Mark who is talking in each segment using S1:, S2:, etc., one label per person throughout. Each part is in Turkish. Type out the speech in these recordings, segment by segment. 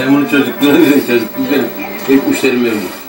S1: Ben bunu çocukluğuna göre çocukluktan hep müşterim memnun.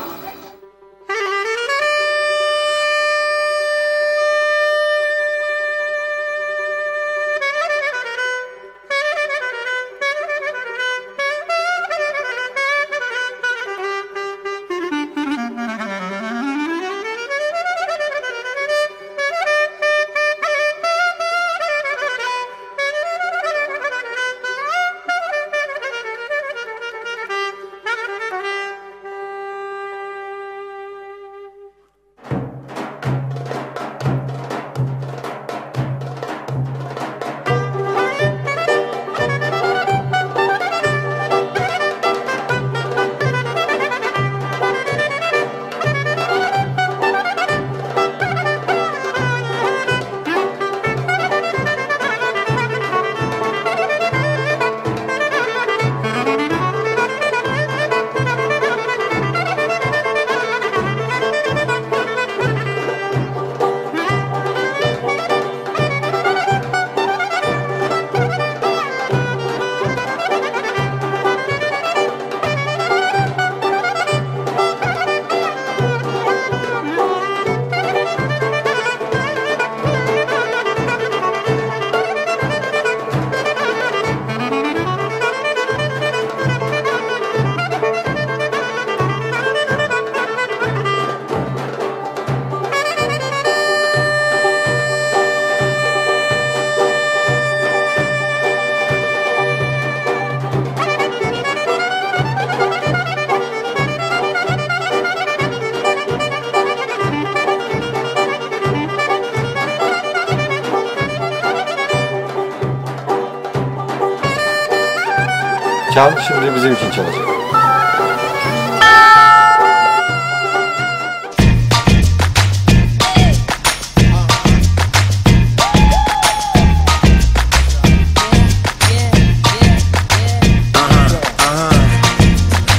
S2: Çal şimdi bizim için çalacak.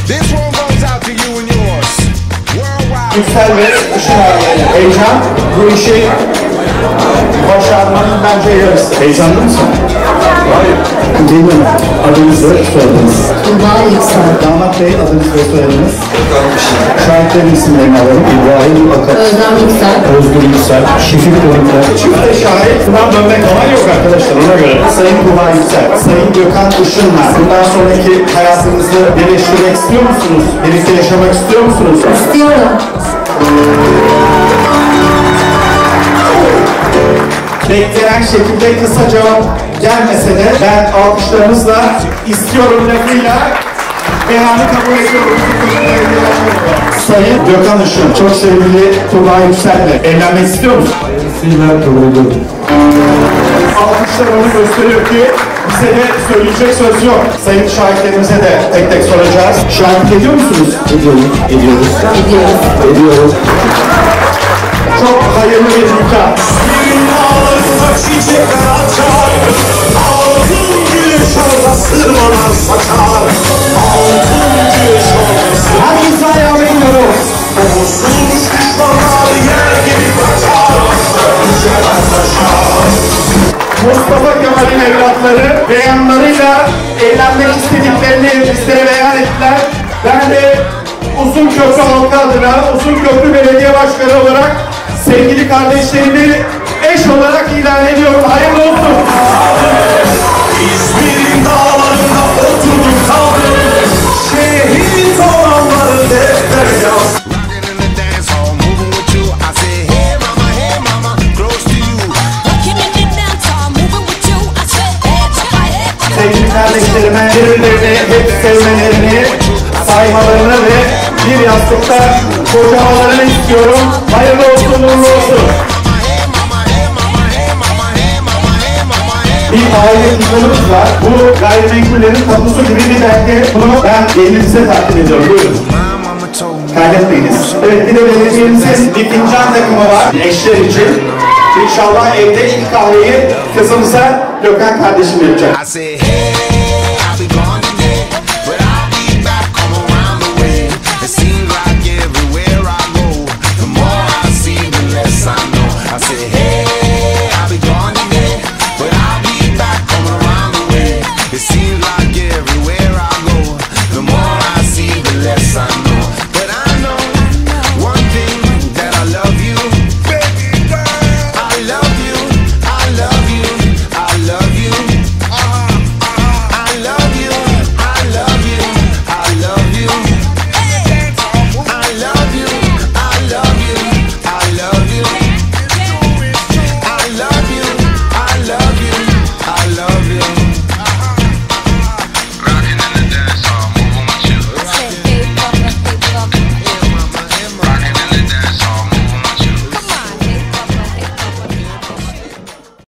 S3: This one goes out to you and yours. Worldwide.
S4: Yüksel ve ışın ağrıları. Heyecan bu işi başarmanın bence yarısı. Heyecanlı mısın? Hayır. Değil mi? Adınızı soyadınız.
S5: Tuğba Yüksel.
S4: Damat Bey adınız ve soyadınız. Şahitlerin isimlerini alalım. İbrahim Akat.
S5: Özlem Yüksel.
S4: Özgür Yüksel, Şefik Dönükler. Çifte şahit, buradan dönmek falan yok arkadaşlar ona göre. Sayın Tuğba Yüksel, Sayın Gökhan Işınlar. Bundan sonraki hayatınızı birleştirmek istiyor musunuz? Birlikte yaşamak istiyor musunuz?
S5: İstiyorum.
S4: Beklenen şekilde kısa cevap gelmese de ben alkışlarınızla istiyorum lafıyla beyanı kabul ediyorum. Sayın Gökhan Işın, çok sevgili Tuğba Yüksel'le evlenmek istiyor musun? Sizler kabul ediyorum. Alkışlar onu gösteriyor ki bize de söyleyecek söz yok. Sayın şahitlerimize de tek tek soracağız. Şahit ediyor musunuz? Ediyoruz. Ediyoruz.
S5: Ediyoruz.
S4: Ediyoruz. Çok hayırlı bir nikah. Herkese ayağa bekliyoruz. Mustafa Kemal'in evlatları beyanlarıyla evlenmek istediklerini bizlere beyan ettiler. Ben de Uzun Köprü halkı adına Uzun Köprü Belediye Başkanı olarak sevgili kardeşlerimi eş olarak ilan ediyorum. Hayırlı olsun. Kardeşlerime birbirlerini hep sevmelerini, saymalarını ve bir yastıkta kocamalarını istiyorum. Hayırlı olsun, uğurlu olsun. Bir aile planımız var. Bu gayrimenkullerin tapusu gibi bir belge. Bunu ben elinize takdim ediyorum. Buyurun. Kaydetmeyiniz. Evet bir de belediyemizin bir fincan takımı var eşler için. İnşallah evde ilk kahveyi kızımıza Gökhan kardeşim yapacak.